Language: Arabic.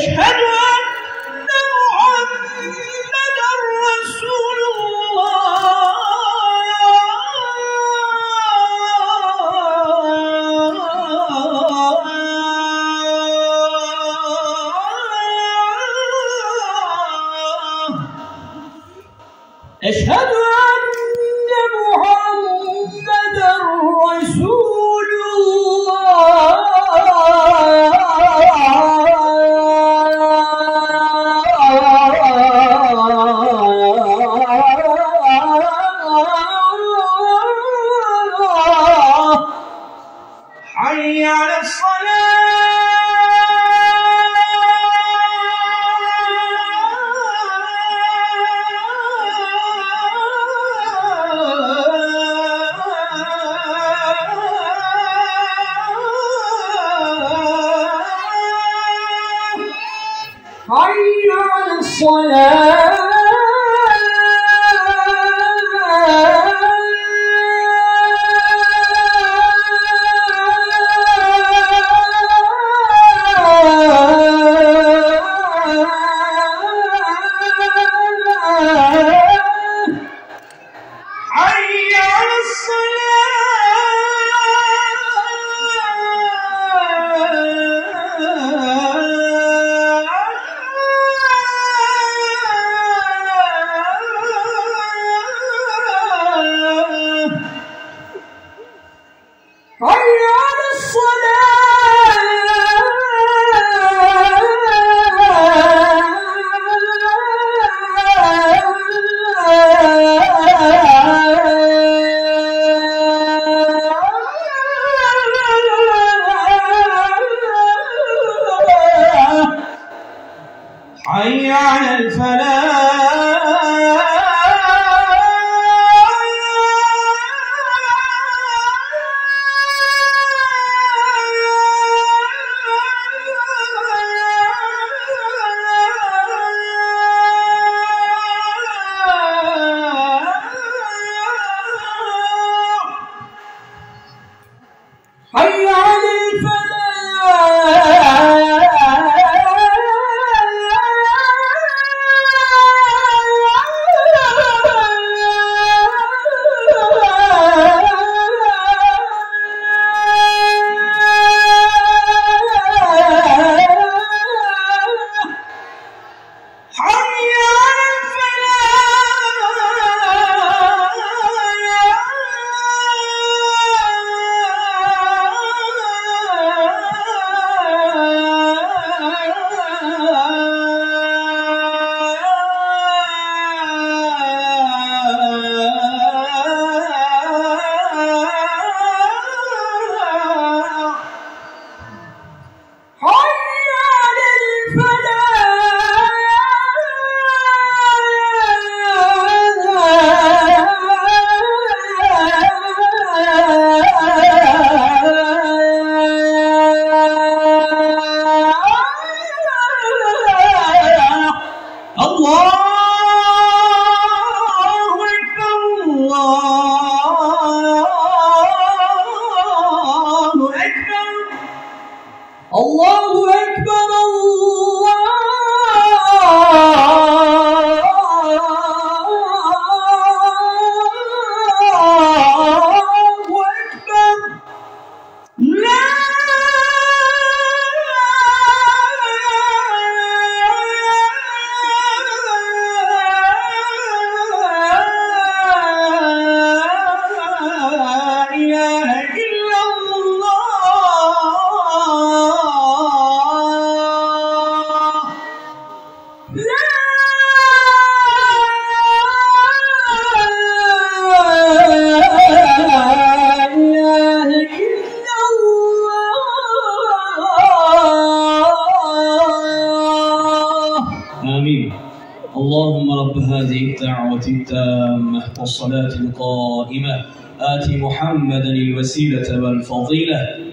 أشهد على الصلاة حي على الصلاة آمين. اللهم رب هذه الدعوة التامة والصلاة القائمة. آت محمدا الوسيلة والفضيلة.